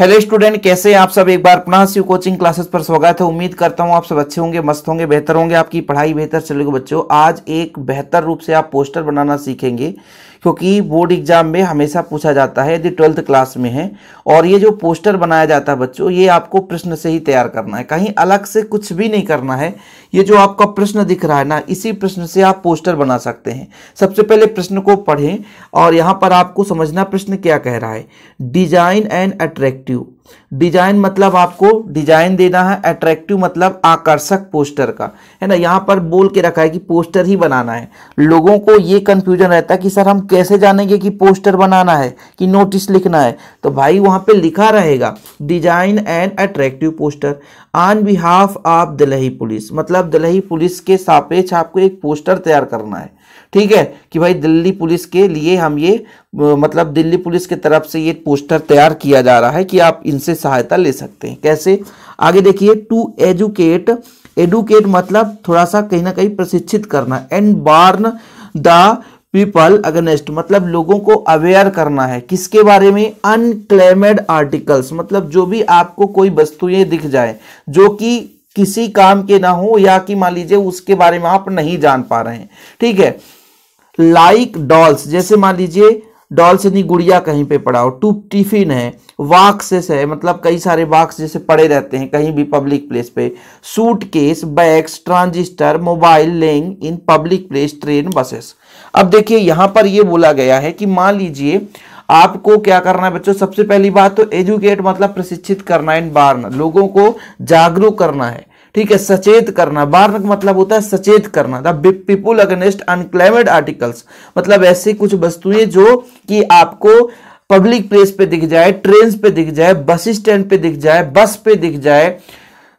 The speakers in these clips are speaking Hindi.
हेलो स्टूडेंट, कैसे हैं आप सब? एक बार पुनः शिव कोचिंग क्लासेस पर स्वागत है। उम्मीद करता हूँ आप सब अच्छे होंगे, मस्त होंगे, बेहतर होंगे। आपकी पढ़ाई बेहतर चलेगी बच्चों। आज एक बेहतर रूप से आप पोस्टर बनाना सीखेंगे। क्योंकि बोर्ड एग्ज़ाम में हमेशा पूछा जाता है, यदि ट्वेल्थ क्लास में है, और ये जो पोस्टर बनाया जाता है बच्चों, ये आपको प्रश्न से ही तैयार करना है। कहीं अलग से कुछ भी नहीं करना है, ये जो आपका प्रश्न दिख रहा है ना, इसी प्रश्न से आप पोस्टर बना सकते हैं। सबसे पहले प्रश्न को पढ़ें, और यहाँ पर आपको समझना प्रश्न क्या कह रहा है। Design and attractive. डिज़ाइन मतलब आपको डिज़ाइन देना है अट्रैक्टिव मतलब आकर्षक पोस्टर का। है ना? यहाँ पर बोल के रखा है कि पोस्टर ही बनाना है। लोगों को ये कंफ्यूजन रहता है कि सर, हम कैसे जानेंगे कि पोस्टर बनाना है, कि नोटिस लिखना है? तो भाई वहाँ पे लिखा रहेगा design and attractive poster on behalf of Delhi police मतलब दलही पुलिस के सापेक्ष आपको एक पोस्टर तैयार करना है। ठीक है? कि भाई दिल्ली पुलिस के लिए हम ये मतलब दिल्ली पुलिस के तरफ़ से ये पोस्टर तैयार किया जा रहा है कि आप इनसे सहायता ले सकते हैं। कैसे? आगे देखिए टू एजुकेट एडुकेट मतलब थोड़ा सा कहीं ना कहीं प्रशिक्षित करना। एंड बार्न द पीपल अगेंस्ट मतलब लोगों को अवेयर करना है, किसके बारे में? अनक्लेमेड आर्टिकल्स मतलब जो भी आपको कोई वस्तुएँ दिख जाए, जो कि किसी काम के ना हो या कि मान लीजिए उसके बारे में आप नहीं जान पा रहे हैं, ठीक है? लाइक डॉल्स जैसे मान लीजिए डॉल्स यानी गुड़िया कहीं पे पड़ा हो टू टिफ़िन है, वाक्सेस है मतलब कई सारे वाक्स जैसे पड़े रहते हैं कहीं भी पब्लिक प्लेस पे suitcase bags transistor mobile lying in public place train buses अब देखिए, यहाँ पर यह बोला गया है कि मान लीजिए आपको क्या करना है बच्चों, सबसे पहली बात तो एजुकेट मतलब प्रशिक्षित करना इन बार्न लोगों को जागरूक करना है, ठीक है, सचेत करना बार्न मतलब होता है सचेत करना, the people against unclaimed articles मतलब ऐसी कुछ वस्तुएँ जो कि आपको पब्लिक प्लेस पे दिख जाए ट्रेन पे दिख जाए बस स्टैंड पे दिख जाए बस पे दिख जाए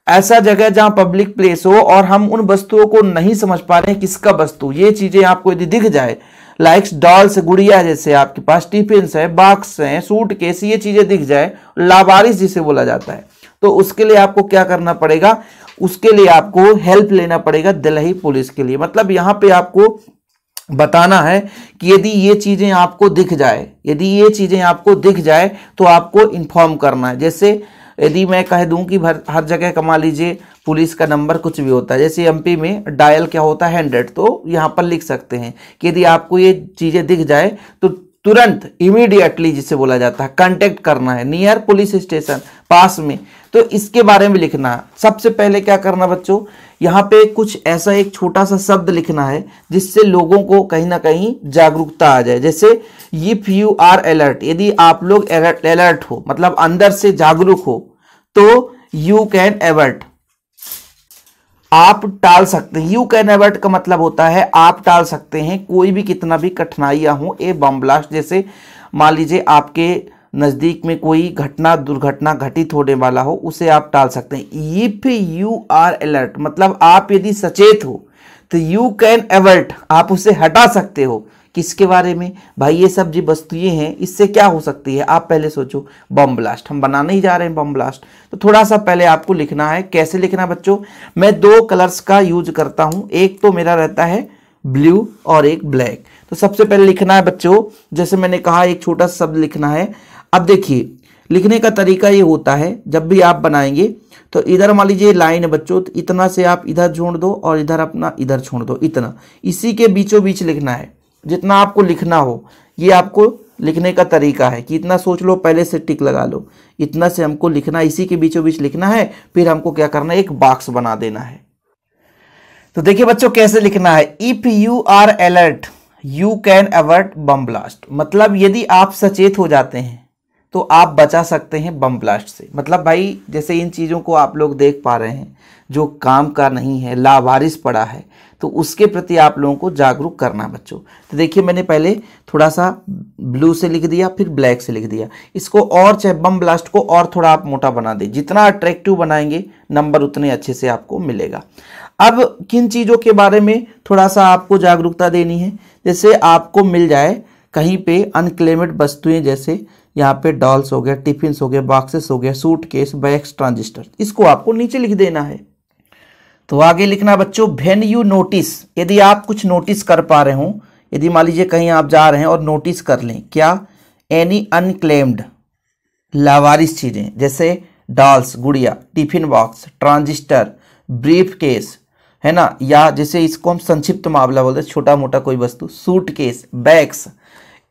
ऐसा जगह जहाँ पब्लिक प्लेस हो और हम उन वस्तुओं को नहीं समझ पा रहे हैं किसका वस्तु। ये चीज़ें आपको यदि दिख जाए लाइक्स डॉल्स गुड़िया जैसे आपके पास टिफ़िन है बॉक्स है सूट केस ये चीज़ें दिख जाए, लावारिस जिसे बोला जाता है तो उसके लिए आपको क्या करना पड़ेगा? उसके लिए आपको हेल्प लेना पड़ेगा दिल्ली पुलिस के लिए। मतलब यहाँ पे आपको बताना है कि यदि ये चीज़ें आपको दिख जाए, यदि ये चीज़ें आपको दिख जाए तो आपको इन्फॉर्म करना है। जैसे यदि मैं कह दूँ कि भर हर जगह कमा लीजिए, पुलिस का नंबर कुछ भी होता है। जैसे एमपी में डायल क्या होता है हंड्रेड तो यहाँ पर लिख सकते हैं कि यदि आपको ये चीज़ें दिख जाए तो तुरंत इमीडिएटली जिसे बोला जाता है कांटेक्ट करना है नियर पुलिस स्टेशन पास में। तो इसके बारे में लिखना सबसे पहले क्या करना बच्चों? यहाँ पे कुछ ऐसा एक छोटा सा शब्द लिखना है, जिससे लोगों को कहीं ना कहीं जागरूकता आ जाए। जैसे इफ़ यू आर अलर्ट यदि आप लोग अलर्ट हो मतलब अंदर से जागरूक हो तो यू कैन एवर्ट आप टाल सकते हैं। यू कैन एवर्ट का मतलब होता है, आप टाल सकते हैं। कोई भी कितना भी कठिनाइयाँ हो, ए बम ब्लास्ट जैसे मान लीजिए आपके नज़दीक में कोई घटना, दुर्घटना घटित होने वाला हो, उसे आप टाल सकते हैं। इफ़ यू आर अलर्ट मतलब आप यदि सचेत हो तो यू कैन एवर्ट आप उसे हटा सकते हो। किसके बारे में? भाई, ये सब जो वस्तुएँ हैं, इससे क्या हो सकती है? आप पहले सोचो। Bomb blast. हम बनाने ही जा रहे हैं बम ब्लास्ट। तो थोड़ा सा पहले आपको लिखना है। कैसे लिखना बच्चों? मैं दो कलर्स का यूज़ करता हूँ। एक तो मेरा रहता है ब्लू और एक ब्लैक। तो सबसे पहले लिखना है बच्चों, जैसे मैंने कहा, एक छोटा सा शब्द लिखना है। अब देखिए, लिखने का तरीका ये होता है, जब भी आप बनाएँगे तो इधर मान लीजिए लाइन है बच्चों तो इतना से आप इधर छोड़ दो और इधर अपना इधर छोड़ दो, इतना। इसी के बीचों बीच लिखना है। जितना आपको लिखना हो, ये आपको लिखने का तरीका है कि इतना सोच लो, पहले से टिक लगा लो। इतना से हमको लिखना, इसी के बीचों बीच लिखना है, फिर हमको क्या करना है, एक बॉक्स बना देना है। तो देखिए बच्चों, कैसे लिखना है? If you are alert you can avert bomb blast मतलब यदि आप सचेत हो जाते हैं तो आप बचा सकते हैं बम ब्लास्ट से। मतलब भाई, जैसे इन चीज़ों को आप लोग देख पा रहे हैं जो काम का नहीं है, लावारिस पड़ा है तो उसके प्रति आप लोगों को जागरूक करना बच्चों। तो देखिए, मैंने पहले थोड़ा सा ब्लू से लिख दिया, फिर ब्लैक से लिख दिया। इसको और, चाहे बम ब्लास्ट को और थोड़ा आप मोटा बना दें। जितना अट्रैक्टिव बनाएँगे नंबर उतने अच्छे से आपको मिलेगा। अब किन चीज़ों के बारे में थोड़ा सा आपको जागरूकता देनी है? जैसे आपको मिल जाए कहीं पे अनक्लेमेड वस्तुएँ, जैसे यहाँ पे डॉल्स हो गया टिफिन्स हो गया बॉक्सेस हो गया सूट केस बैग्स ट्रांजिस्टर इसको आपको नीचे लिख देना है। तो आगे लिखना बच्चों वेन यू नोटिस यदि आप कुछ नोटिस कर पा रहे हो, यदि मान लीजिए कहीं आप जा रहे हैं और नोटिस कर लें, क्या एनी अनक्लेम्ड लावारिस चीज़ें, जैसे डॉल्स गुड़िया tiffin box transistor briefcase है ना? या जैसे इसको हम संक्षिप्त मामला बोलते हैं छोटा मोटा कोई वस्तु सूट केस बैग्स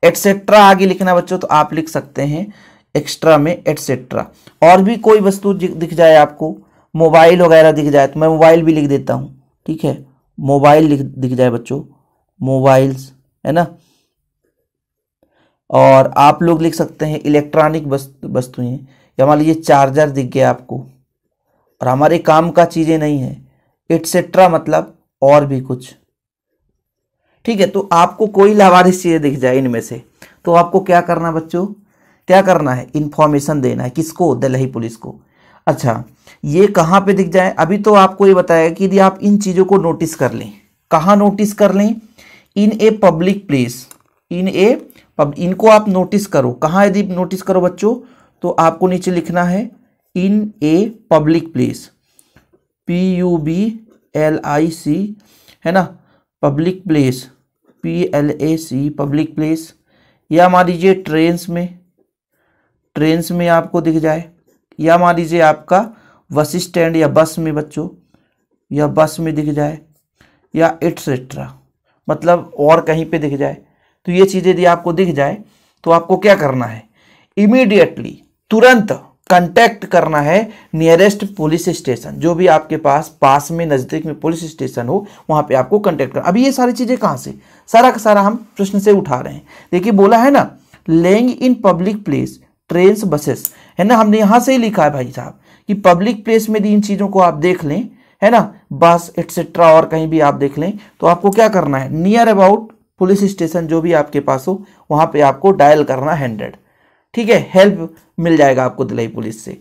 एटसेट्रा आगे लिखना बच्चों तो आप लिख सकते हैं एक्स्ट्रा में एटसेट्रा और भी कोई वस्तु दिख जाए आपको मोबाइल वगैरह दिख जाए तो मैं मोबाइल भी लिख देता हूँ, ठीक है? मोबाइल लिख, दिख जाए बच्चों, मोबाइल्स, है ना? और आप लोग लिख सकते हैं इलेक्ट्रॉनिक वस्तुएँ, या मान लीजिए चार्जर दिख गया आपको, और हमारे काम का चीज़ें नहीं है एटसेट्रा मतलब और भी कुछ, ठीक है? तो आपको कोई लावारिस चीज़ें दिख जाए इनमें से तो आपको क्या करना बच्चों? क्या करना है? इन्फॉर्मेशन देना है किसको? दलही पुलिस को। अच्छा ये कहाँ पे दिख जाए? अभी तो आपको ये बताया कि यदि आप इन चीज़ों को नोटिस कर लें। कहाँ नोटिस कर लें? In a public place in a pub इनको आप नोटिस करो। कहाँ यदि नोटिस करो बच्चों? तो आपको नीचे लिखना है in a public place P U B L I C है ना? Public place P L A C public place या मान लीजिए ट्रेन्स में ट्रेन्स में आपको दिख जाए। या मान लीजिए आपका बस स्टैंड या बस में बच्चों, या बस में दिख जाए, या एट्सेट्रा मतलब और कहीं पे दिख जाए तो ये चीज़ यदि आपको दिख जाए तो आपको क्या करना है? इमीडिएटली तुरंत कंटेक्ट करना है नियरेस्ट पुलिस स्टेशन जो भी आपके पास पास में, नज़दीक में पुलिस स्टेशन हो, वहाँ पे आपको कंटेक्ट करना। अभी ये सारी चीज़ें कहाँ से? सारा का सारा हम प्रश्न से उठा रहे हैं। देखिए, बोला है ना lying in public place train buses है ना, हमने यहाँ से ही लिखा है भाई साहब। कि पब्लिक प्लेस में इन चीज़ों को आप देख लें, है ना? बस एटसेट्रा और कहीं भी आप देख लें तो आपको क्या करना है? नियर अबाउट पुलिस स्टेशन जो भी आपके पास हो, वहाँ पे आपको डायल करना हंड्रेड ठीक है? हेल्प मिल जाएगा आपको दिलाई पुलिस से।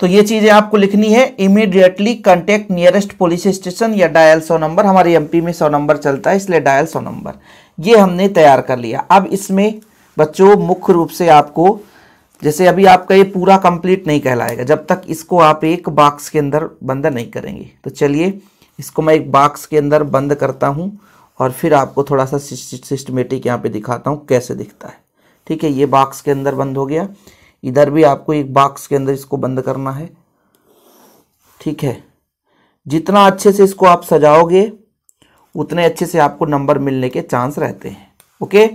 तो ये चीज़ें आपको लिखनी है। Immediately contact nearest police station या डायल सौ नंबर। हमारे एमपी में सौ नंबर चलता है, इसलिए डायल सौ नंबर। ये हमने तैयार कर लिया। अब इसमें बच्चों, मुख्य रूप से आपको जैसे अभी आपका ये पूरा कंप्लीट नहीं कहलाएगा, जब तक इसको आप एक बॉक्स के अंदर बंद नहीं करेंगे। तो चलिए, इसको मैं एक बॉक्स के अंदर बंद करता हूँ और फिर आपको थोड़ा सा सिस्टमेटिक यहाँ पे दिखाता हूँ कैसे दिखता है। ठीक है, ये बॉक्स के अंदर बंद हो गया। इधर भी आपको एक बॉक्स के अंदर इसको बंद करना है। ठीक है, जितना अच्छे से इसको आप सजाओगे, उतने अच्छे से आपको नंबर मिलने के चांस रहते हैं। ओके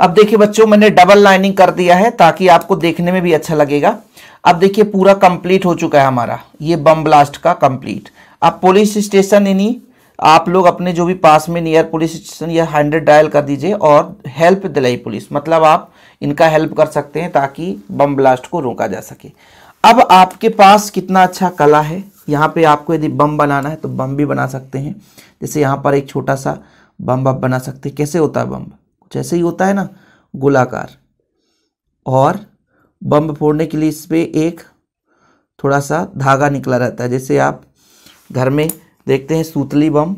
अब देखिए बच्चों, मैंने डबल लाइनिंग कर दिया है ताकि आपको देखने में भी अच्छा लगेगा। अब देखिए पूरा कंप्लीट हो चुका है हमारा। ये बम ब्लास्ट का कंप्लीट अब पुलिस स्टेशन इन्हीं, आप लोग अपने जो भी पास में नियर पुलिस स्टेशन या हंड्रेड डायल कर दीजिए और हेल्प दिलाई पुलिस मतलब आप इनका हेल्प कर सकते हैं ताकि बम ब्लास्ट को रोका जा सके। अब आपके पास कितना अच्छा कला है। यहाँ पे आपको यदि बम बनाना है तो बम भी बना सकते हैं। जैसे यहाँ पर एक छोटा सा बम आप बना सकते हैं। कैसे होता है बम ऐसे ही होता है ना, गोलाकार। और बम फोड़ने के लिए इस पर एक थोड़ा सा धागा निकला रहता है, जैसे आप घर में देखते हैं सूतली बम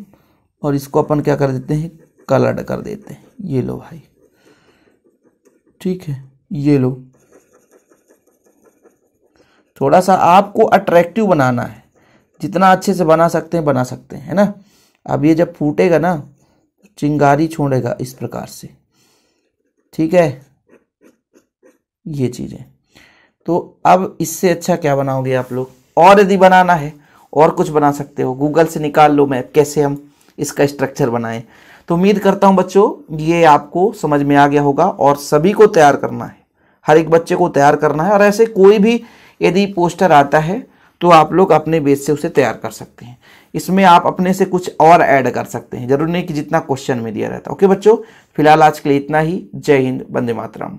और इसको अपन क्या कर देते हैं कलर्ड कर देते हैं। ये लो भाई। ठीक है, ये लो। थोड़ा सा आपको अट्रैक्टिव बनाना है। जितना अच्छे से बना सकते हैं, बना सकते हैं, है ना? अब ये जब फूटेगा ना, चिंगारी छोड़ेगा इस प्रकार से। ठीक है? ये चीज़ें। तो अब इससे अच्छा क्या बनाओगे आप लोग? और यदि बनाना है, और कुछ बना सकते हो। गूगल से निकाल लो मैं कैसे हम इसका स्ट्रक्चर बनाएँ। तो उम्मीद करता हूँ बच्चों, ये आपको समझ में आ गया होगा और सभी को तैयार करना है। हर एक बच्चे को तैयार करना है और ऐसे कोई भी यदि पोस्टर आता है तो आप लोग अपने बेस से उसे तैयार कर सकते हैं। इसमें आप अपने से कुछ और ऐड कर सकते हैं। ज़रूरी नहीं कि जितना क्वेश्चन में दिया रहता है। ओके बच्चों फ़िलहाल आज के लिए इतना ही। जय हिंद वंदे मातरम।